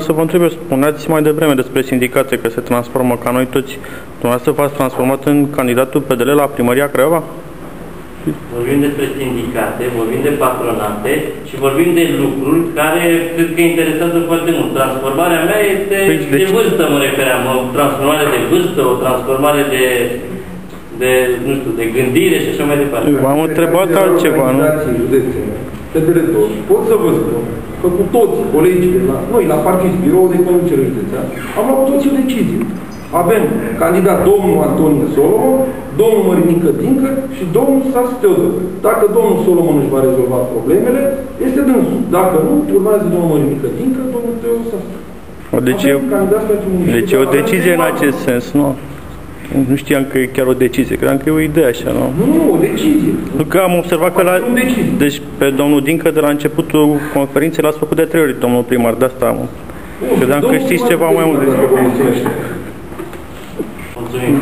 Să vă întreb, eu, spuneați mai devreme despre sindicate că se transformă ca noi toți. Dumneavoastră v-ați transformat în candidatul PDL la primăria Craiova? Vorbim despre sindicate, vorbim de patronate și vorbim de lucruri care cred că interesează foarte mult. Transformarea mea este Păi, de deci- vârstă, mă refeream. O transformare de vârstă, o transformare de, de nu știu, de gândire și așa mai departe. V-am întrebat altceva, nu? Organizații județene, PDL-2, pot să vă spun că cu toți colegii de la, noi, la partid, biroul de conducere județean, am luat toți o decizie. Avem candidat domnul Antonie Solomon, domnul Mărinică Dincă și domnul Sas Teodor. Dacă domnul Solomon își va rezolva problemele, este dânsul. Dacă nu, urmează domnul Mărinică Dincă, domnul Teodor Sas. Deci, Avem eu, candidați pentru municipiu, deci e o dar avem decizie în trei acest sens, nu? Nu știam că e chiar o decizie, credeam că e o idee așa, nu? Nu, nu, o decizie. Nu că am observat că la... O decizie. Deci pe domnul Dincă de la începutul conferinței l-ați făcut de trei ori, domnul primar, de asta am... Credeam că Domnul știți primar ceva mai mult. dacă vă mulțumește. Mulțumim.